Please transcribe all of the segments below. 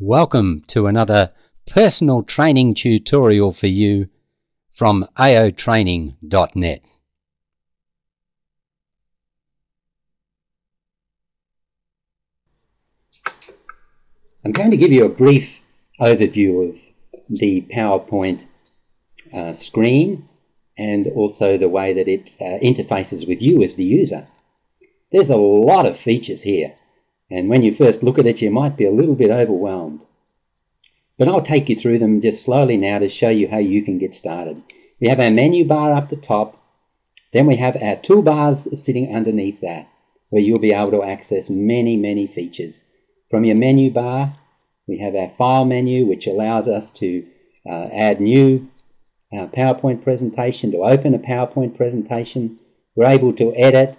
Welcome to another personal training tutorial for you from aotraining.net. I'm going to give you a brief overview of the PowerPoint uh, screen and also the way that it uh, interfaces with you as the user. There's a lot of features here and when you first look at it, you might be a little bit overwhelmed. But I'll take you through them just slowly now to show you how you can get started. We have our menu bar up the top. Then we have our toolbars sitting underneath that, where you'll be able to access many, many features. From your menu bar, we have our file menu, which allows us to uh, add new uh, PowerPoint presentation, to open a PowerPoint presentation. We're able to edit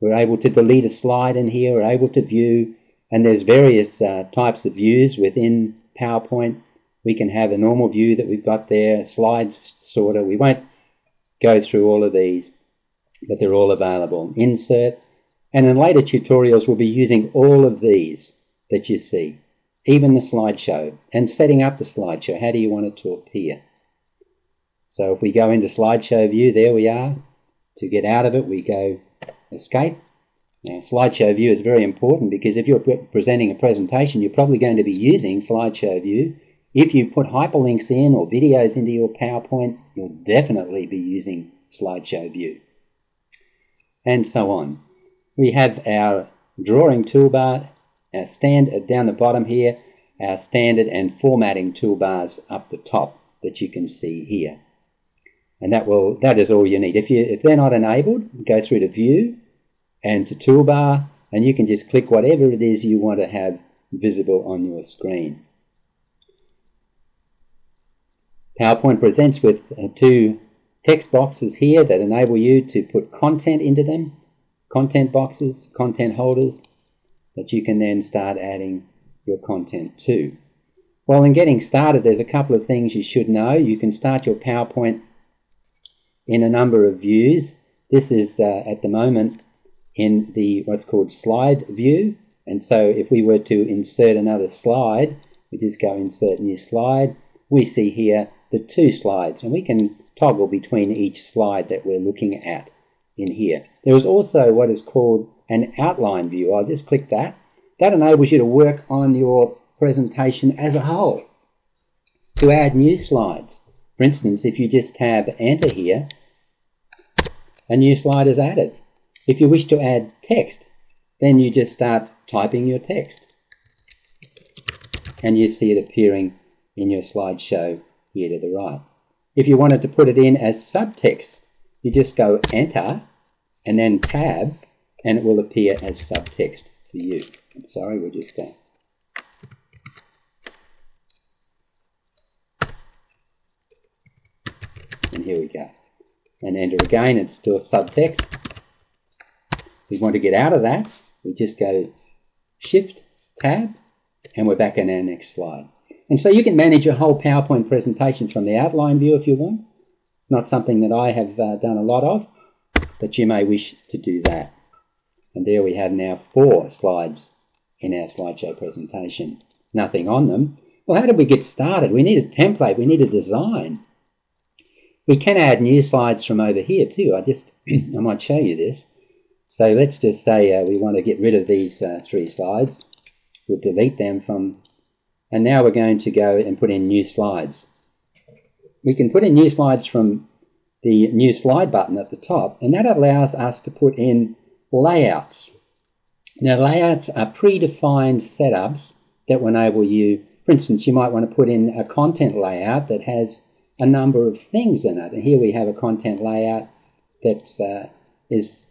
we're able to delete a slide in here. We're able to view, and there's various uh, types of views within PowerPoint. We can have a normal view that we've got there, slides sorter. We won't go through all of these, but they're all available. Insert, and in later tutorials we'll be using all of these that you see, even the slideshow, and setting up the slideshow. How do you want it to appear? So if we go into slideshow view, there we are. To get out of it, we go escape. Now, slideshow view is very important because if you're presenting a presentation, you're probably going to be using slideshow view. If you put hyperlinks in or videos into your PowerPoint, you'll definitely be using slideshow view. And so on. We have our drawing toolbar, our stand uh, down the bottom here, our standard and formatting toolbars up the top that you can see here and that will that is all you need. If you if they're not enabled, go through to View and to Toolbar, and you can just click whatever it is you want to have visible on your screen. PowerPoint presents with uh, two text boxes here that enable you to put content into them, content boxes, content holders, that you can then start adding your content to. Well, in getting started, there's a couple of things you should know. You can start your PowerPoint in a number of views. This is uh, at the moment in the what's called slide view. And so if we were to insert another slide, we just go insert new slide. We see here the two slides and we can toggle between each slide that we're looking at in here. There is also what is called an outline view. I'll just click that. That enables you to work on your presentation as a whole, to add new slides. For instance, if you just tab enter here, a new slide is added. If you wish to add text, then you just start typing your text. And you see it appearing in your slideshow here to the right. If you wanted to put it in as subtext, you just go enter and then tab and it will appear as subtext for you. I'm sorry, we're just going. And here we go and enter again, it's still subtext. We want to get out of that, we just go Shift, Tab, and we're back in our next slide. And so you can manage your whole PowerPoint presentation from the outline view if you want. It's not something that I have uh, done a lot of, but you may wish to do that. And there we have now four slides in our slideshow presentation. Nothing on them. Well, how did we get started? We need a template, we need a design. We can add new slides from over here too. I just, I might show you this. So let's just say uh, we want to get rid of these uh, three slides. We'll delete them from, and now we're going to go and put in new slides. We can put in new slides from the new slide button at the top, and that allows us to put in layouts. Now layouts are predefined setups that will enable you, for instance, you might want to put in a content layout that has a number of things in it. And here we have a content layout that uh, is,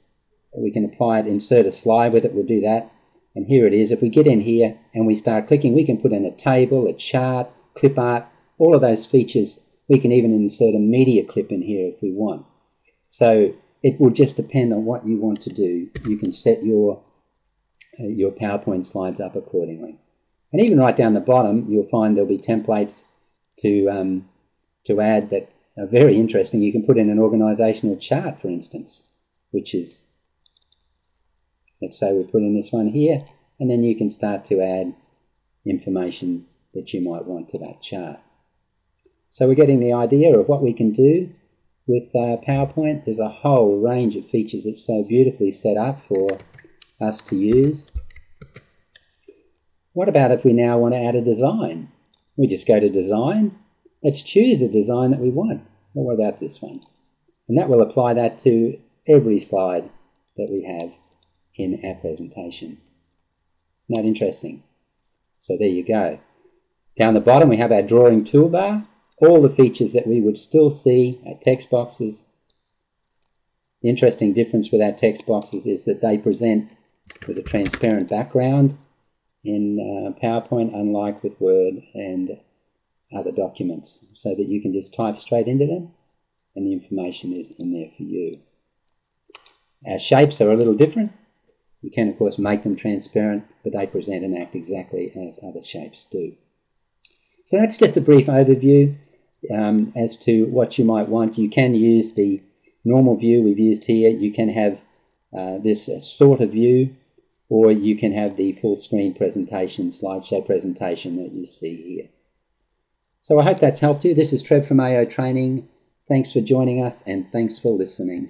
we can apply it, insert a slide with it, we'll do that. And here it is. If we get in here and we start clicking, we can put in a table, a chart, clip art, all of those features. We can even insert a media clip in here if we want. So it will just depend on what you want to do. You can set your, uh, your PowerPoint slides up accordingly. And even right down the bottom, you'll find there'll be templates to um, to add that are very interesting. You can put in an organizational chart, for instance, which is, let's say we put in this one here, and then you can start to add information that you might want to that chart. So we're getting the idea of what we can do with uh, PowerPoint. There's a whole range of features that's so beautifully set up for us to use. What about if we now want to add a design? We just go to design. Let's choose a design that we want. Well, what about this one? And that will apply that to every slide that we have in our presentation. Isn't that interesting? So there you go. Down the bottom we have our drawing toolbar, all the features that we would still see, our text boxes. The interesting difference with our text boxes is that they present with a transparent background in uh, PowerPoint, unlike with Word and other documents, so that you can just type straight into them and the information is in there for you. Our shapes are a little different. You can, of course, make them transparent, but they present and act exactly as other shapes do. So that's just a brief overview um, as to what you might want. You can use the normal view we've used here. You can have uh, this uh, sort of view, or you can have the full screen presentation, slideshow presentation that you see here. So I hope that's helped you. This is Trev from AO Training. Thanks for joining us and thanks for listening.